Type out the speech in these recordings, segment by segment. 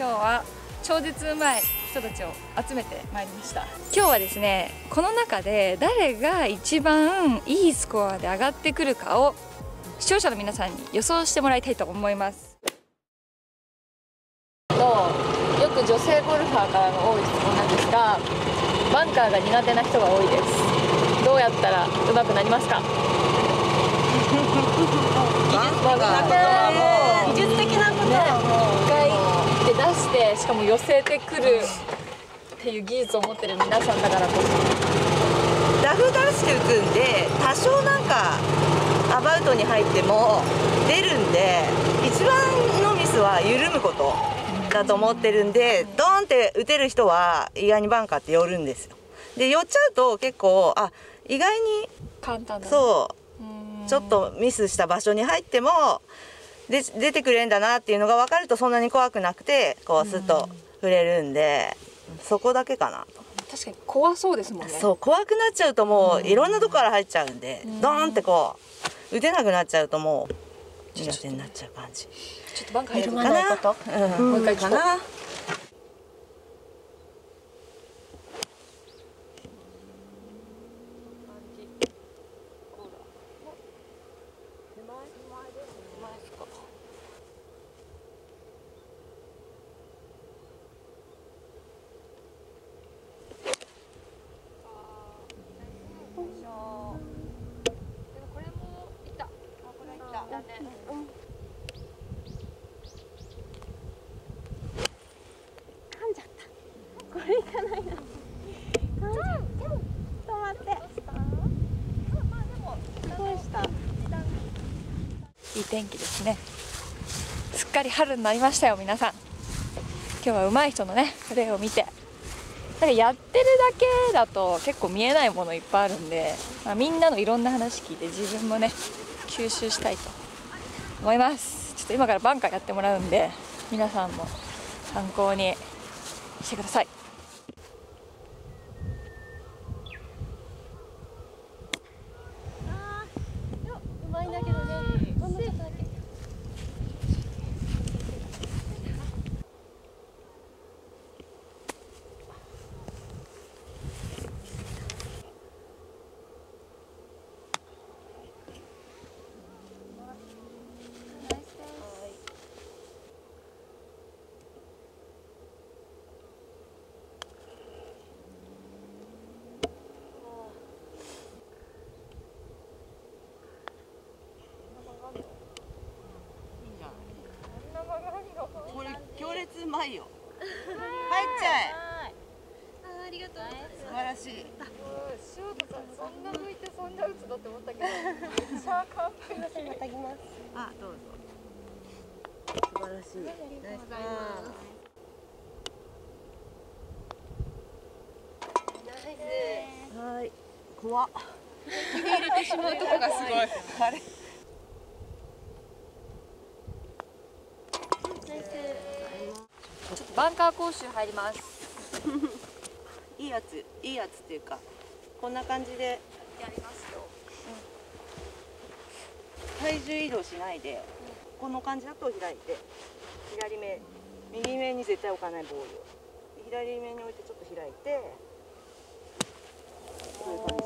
今日は超絶うまい人たちを集めてまいりました。今日はですねこの中で誰が一番いいスコアで上がってくるかを視聴者の皆さんに予想してもらいたいと思います。とよく女性ゴルファーからの多い質問なんですがバンカーが苦手な人が多いです。どうやったら上手くなりますか？技術的なこと。はもう一回で出しかも寄せてくるっていう技術を持ってる皆さんだからこそラフ出して打つんで多少なんかアバウトに入っても出るんで一番のミスは緩むことだと思ってるんでドーンって打てる人は意外にバンカーって寄るんですよ。で寄っちゃうと結構あ意外に簡単だね。そううん。ちょっとミスした場所に入ってもで出てくれんだなっていうのが分かるとそんなに怖くなくてこうスッと触れるんでそこだけかな。と。確かに怖そうですもんね。そう怖くなっちゃうともういろんなとこから入っちゃうんで、ん。ドーンってこう打てなくなっちゃうともう苦手になっちゃう感じ。ちょっとバンカー入るかかな。な、うん、もう一回かな？れいっただねいい天気ですね。すっかり春になりましたよ皆さん。今日は上手い人のねプレーを見て。なんかやってるだけだと結構見えないものいっぱいあるんで、まあ、みんなのいろんな話聞いて自分もね吸収したいと思います。ちょっと今からバンカーやってもらうんで皆さんも参考にしてくださいうまいんだけどねほんのちょっとだけこれ強烈うまいよ入っちゃえあーありがとうございます素晴らしいショートさんそんな向いてそんな打つのって思ったけどめっちゃ完璧またぎますあどうぞ素晴らしいありがとうございますナイスはい怖っ。入れてしまうとこがすごい。あれ？ちょっとバンカー講習入ります。いいやついいやつっていうかこんな感じで。やりますよ。体重移動しないでこの感じだと開いて左目右目に絶対置かないボール。を左目に置いてちょっと開いてこういう感じ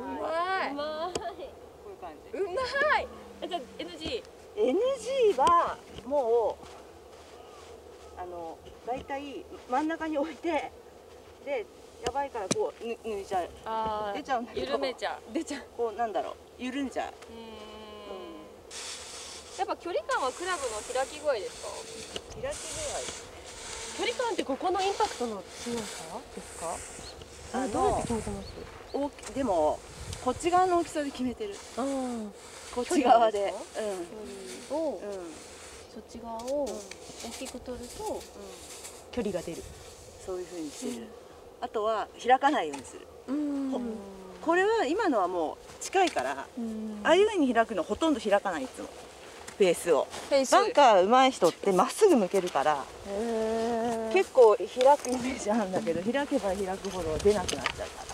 うまいうまういう感じうまいじゃあ NG NG はもうあのだいたい真ん中に置いてでやばいからこうぬ抜いちゃうあー出ちゃうんだけど緩めちゃう出ちゃうこうなんだろう緩んじゃうやっぱ距離感はクラブの開き具合ですか開き具合ですね距離感ってここのインパクトの強さですか？あの大きでもこっち側の大きさで決めてる。あこっち側で。うん。うん。そっち側を大きく取ると距離が出る。そういう風にしてる、あとは開かないようにする。うん。これは今のはもう近いからうん。ああいう風に開くのほとんど開かないいつもベースを。フェイス。バンカー上手い人ってまっすぐ向けるからへー結構開くイメージあるんだけど開けば開くほど出なくなっちゃうか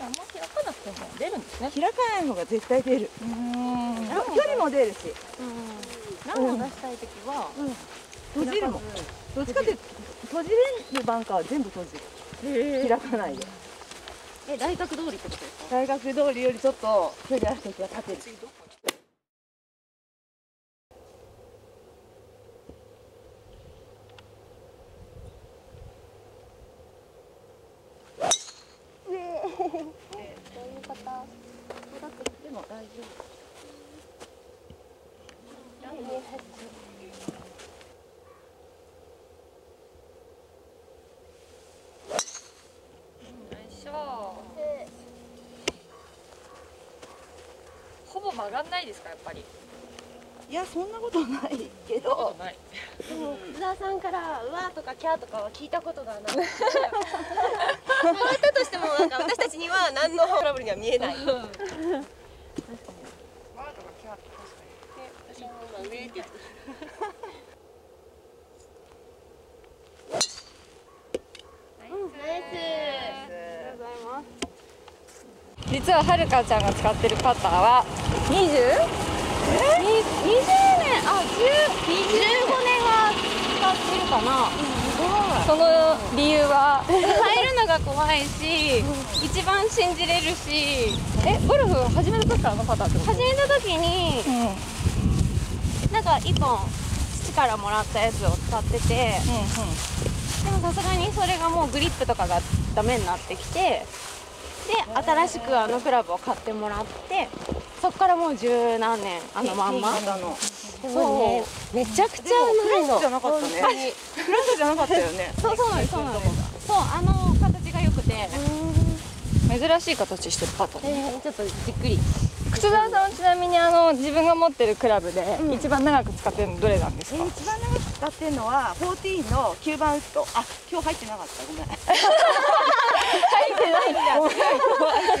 あんま開かなくても出るんですね。ら開かない方が絶対出る。うん。距離も出るし。うん。ランを出したい時は、閉じるもん。どっちかって閉じれるバンカーは全部閉じる。開かないで。え大学通りってことですか？大学通りよりちょっと距離ある時は立てるでも大丈ほぼ曲がんないですかやっぱり？夫いやそんなことないけど。ない。でも津田さんから「うわ」とか「キャー」とかは聞いたことがない。曲がったとしてもなんか私たちには何のトラブルには見えないワードがキャーって確かに。私はまあ上って言って実ははるかちゃんが使ってるパターは 20? 20年？あ10 25年は使ってるかな。その理由は？入るのが怖いし、一番信じれるし。えゴルフ始めた時からのパターってこと？始めた時にうん。なんか一本父からもらったやつを使っててでもさすがにそれがもうグリップとかがダメになってきてで新しくあのクラブを買ってもらってそっからもう十何年あのまんま。型の。でもねめちゃくちゃうまいの。じゃなかったね。フラットじゃなかったよね。そうそうなんですそうあの形が良くて珍しい形してるパターえーちょっとじっくり。靴澤さんはちなみにあの自分が持ってるクラブで一番長く使ってるのどれなんですか、一番長く使ってるのは14の9番ウッドあ今日入ってなかった。ごめん。入ってないんだ。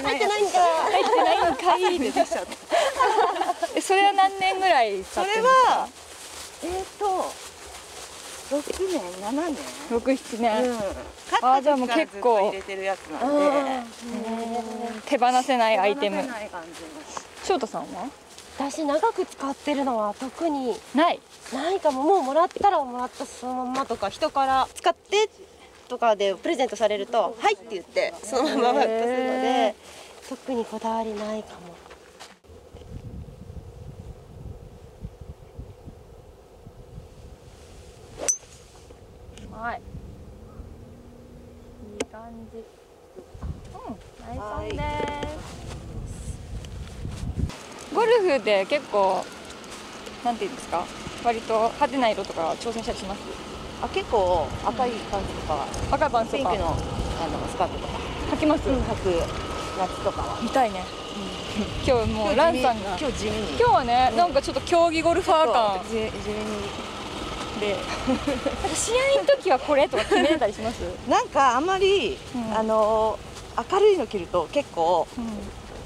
入ってないんだ。入ってないのかい出てきちゃったえそれは何年ぐらい使それってるんですか？はえっ、と6年？7年67年、うん。あーじゃあもう結構。入れてるやつなんで。手放せないアイテム。翔太さんは？私長く使ってるのは特にない。ないかも。もうもらったらもらったそのまんまとか人から使ってとかでプレゼントされると「はい」って言ってそのまま渡すので特にこだわりないかもうまい。いい感じ。うんナイスオンです。ゴルフで結構なんていうんですか？割と派手な色とか挑戦したりします？あ結構赤い感じとか赤パンツとか？ピンクのあのスカートとか。履きます、履く夏とか。は見たいね、今日もうランさんが。今日地味。に今日はね、なんかちょっと競技ゴルファー感地地味にで。なんか試合の時はこれとか決めれたりします、なんかあんまり、うん。あの明るいの着ると結構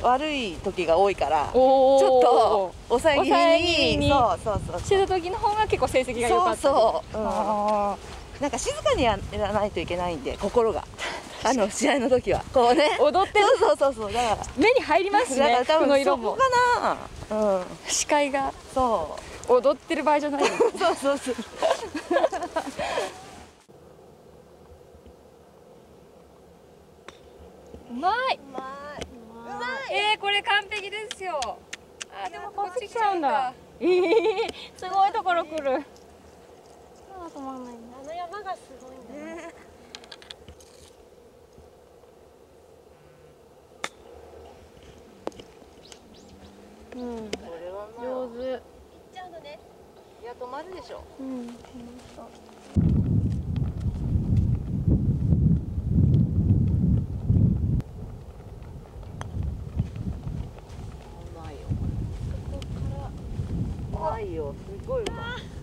悪い時が多いからちおょっと抑え気味ににそうそうそうしてた時の方が結構成績が良かったり。そうそう。うん。あなんか静かにやらないといけないんで心が。あの試合の時は。こうね。ー踊ってる。そうそうそうそう。だから。目に入りますしだかねら多分服の色も。そこかな。うん。視界が。そ踊ってる場合じゃないう そうそうそううまい。うまい。えー、これ完璧ですよ。あーでもこっち来ちゃうんだ。えー、すごいところ来る。あの山がすごいんだねうんこれはまあ上手いや止まるでしょ。うんうまいようまいよすごいうまい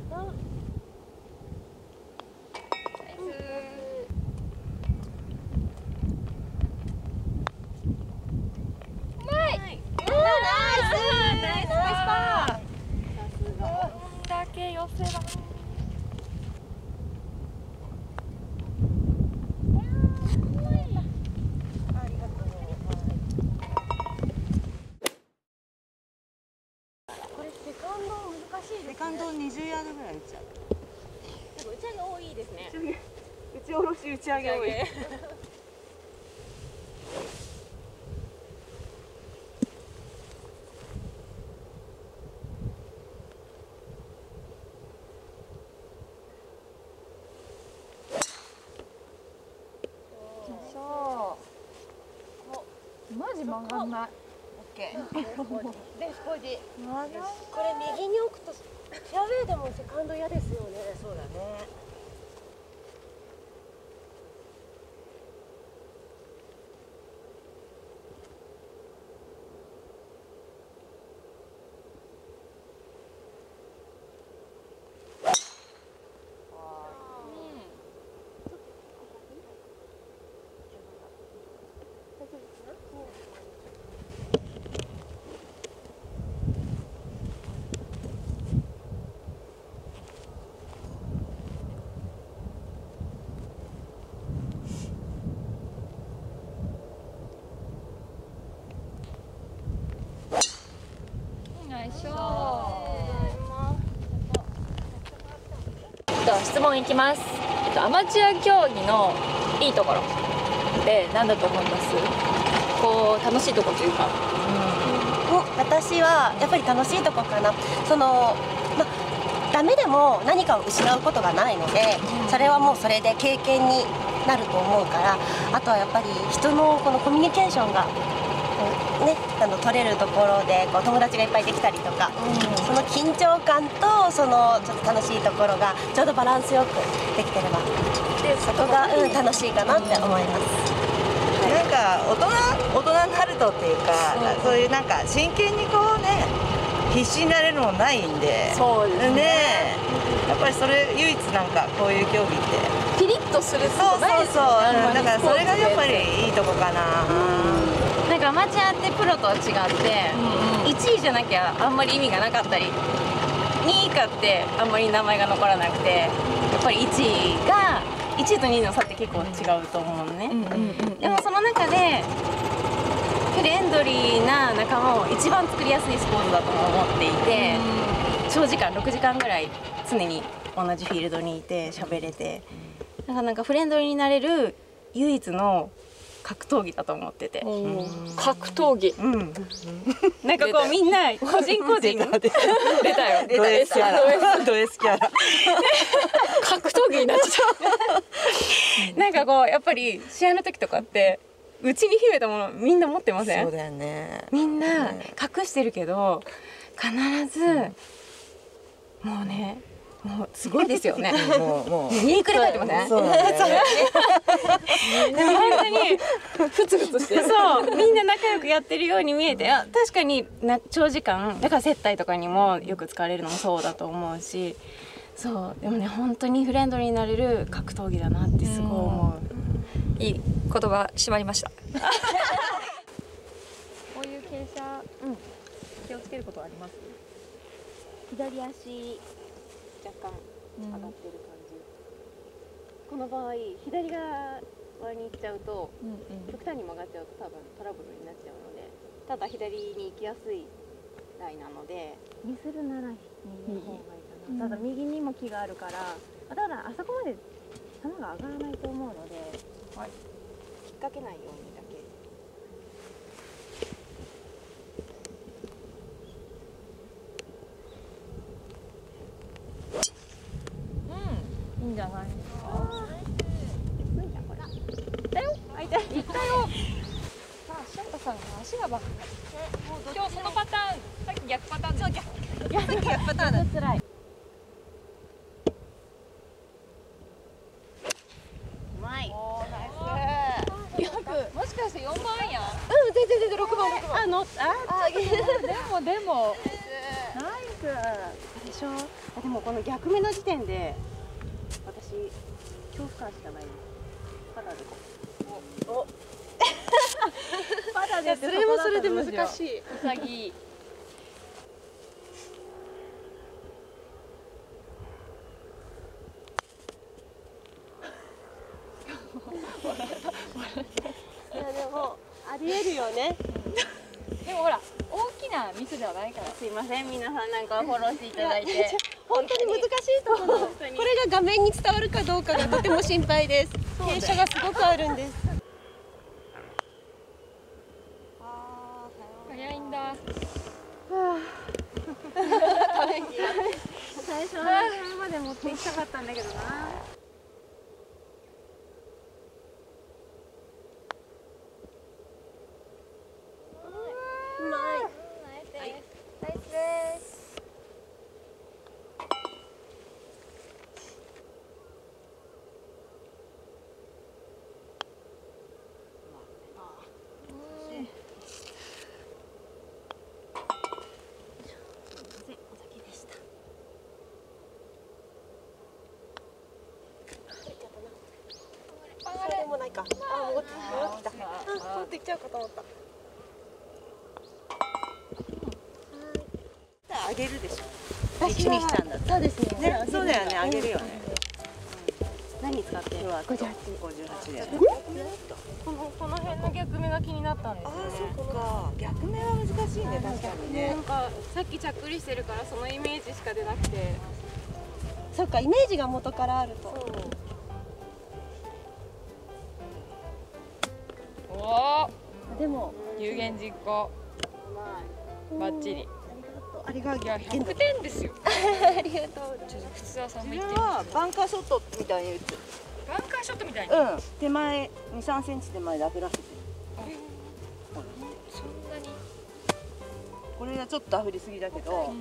だけ寄せばこれセカンド難セカンド20ヤードぐらい打っちゃう。でも打ち上げ多いですね。打ち下ろし打ち上げ。多いそうマジ曲がんないオッケーでここで長いこれ右に置くとフェアウェイでもセカンド嫌ですよね。そうだね質問いきます、えっと、アマチュア競技のいいところ。って何だと思います？こう楽しいところというか。お私はやっぱり楽しいとこかな。そのまダメでも何かを失うことがないのでそれはもうそれで経験になると思うから。あとはやっぱり人のこのコミュニケーションがねあの取れるところでこう友達がいっぱいできたりとか、その緊張感とそのちょっと楽しいところがちょうどバランスよくできてればでそこが、うん、楽しいかなって思います。なんか大人大人になるとっていうか、そう。いうなんか真剣にこうね必死になれるのもないんで。そうですね。ねやっぱりそれ唯一なんかこういう競技って。ピリッとするそうそうそう、うん、だからそれがやっぱりいいとこかな、なん。かアマチュアってプロとは違って、1位じゃなきゃあんまり意味がなかったり2位以下ってあんまり名前が残らなくてやっぱり1位が1位と2位の差って結構違うと思うのね、でもその中でフレンドリーな仲間を一番作りやすいスポーツだとも思っていて、長時間6時間ぐらい常に同じフィールドにいて喋れて。なんかなんかフレンドリーになれる唯一の格闘技だと思ってて。格闘技。うん、なんかこうみんな個人個人。出たよ。ド S キャラ。ド S キャラ。格闘技になっちゃっなんかこうやっぱり試合の時とかってうちに秘めたものみんな持ってませそうんだよね。みんな隠してるけど必ずもうねもうすごいですよね。も うもう。見えくれたってますね。そうねでも 本当にふつふつしてそうみんな仲良くやってるように見えてあ確かにな長時間だから接待とかにもよく使われるのもそうだと思うしそうでもね本当にフレンドリーになれる格闘技だなってすごい思う。たいい言葉締まりました。こういう傾斜、気をつけることはあります？左足若干上がってる感じ、この場合左側に行っちゃうと極端に曲がっちゃうと多分トラブルになっちゃうのでただ左に行きやすいライなのでミスるなら右の方がいいかな、ただ右にも木があるからあただあそこまで球が上がらないと思うので、はい。引っ掛けないようにだけうんいいんじゃない開いて行ったよさあ翔太さんが足がば今日そのパターンさっき逆パターンそう逆さっき逆パターンだつらいうまいもしかして4番やんうん全然あのああでもでも。ナイス。でしょ？あでもこの逆目の時点で私恐怖感しかない。パターでこう。パターでそれもそれで難しい。ウサギいやでもありえるよねでもほら大きなミスではないから。すいません。皆さんなんかフォローしていただいて。本当に難しいところこれが画面に伝わるかどうかがとても心配です。傾斜がすごくあるんです。早いんだ最初はまで持っていきたかったんだけどなうまいナイスですそうでもないか。あ戻ってきた。あ戻ってきちゃうかと思った。あげるでしょ。一ミキちゃんだそうですね。ねそうだよね。あげるよね。何使って今日は58 58だよねこのこの辺の逆目が気になったんですね。ーそっか。逆目は難しいね確かにね。なんかさっき着離してるからそのイメージしか出なくて。そっかイメージが元からあるとでも有言実行。バッチリ。ありがとう。いや100点ですよ。ありがとう。ちょっと普通はさんも自言って。はバンカーショットみたいに打つ。バンカーショットみたいに、うん。手前2、3センチ手前で炙らせてそんなに？これがちょっと炙りすぎだけど。うんうんうん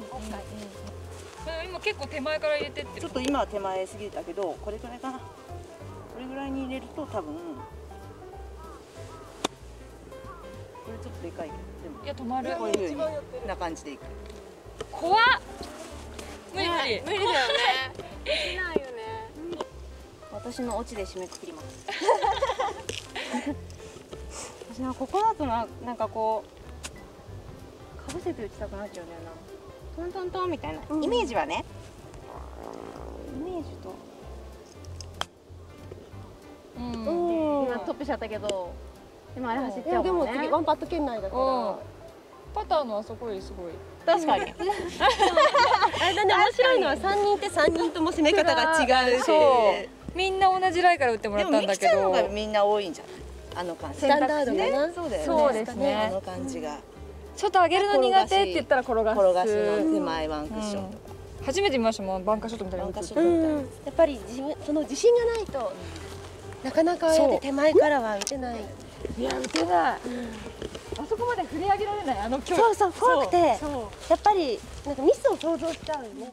今結構手前から入れてってる。ちょっと今は手前すぎたけどこれくらいかな。これぐらいに入れると多分これちょっとでかいけどでも。いや止まる。こういう風にな感じでいく。怖っ。無理無理、無理だよね。できないよね。私のオチで締めくくります。私なここだとななんかこうかぶせて打ちたくなっちゃうんだよな。トントントンみたいな、イメージはね。イメージと。うん。今トップしちゃったけどでもあれ走っちゃうもんね。次ワンパット圏内だかうん。らパターのあそこよりすごい。確かに。あれだね面白いのは三人って三人とも攻め方が違うそいう。う。みんな同じライから打ってもらでったんだけもミキちゃんのど方がみんな多いんじゃない？あの感じスタンダードがな。そうだよね。そうですね。あの感じがちょっと上げるの苦手って言ったら転がす。転がしの手前ワンクッションとか。初めて見ましたもん。バンカーショットみたいなやっぱり自分その自信がないとなかなかああやって手前からは打てない。いや打てない、あそこまで振り上げられないあの距離。そうそう怖くて。やっぱりなんかミスを想像しちゃうよね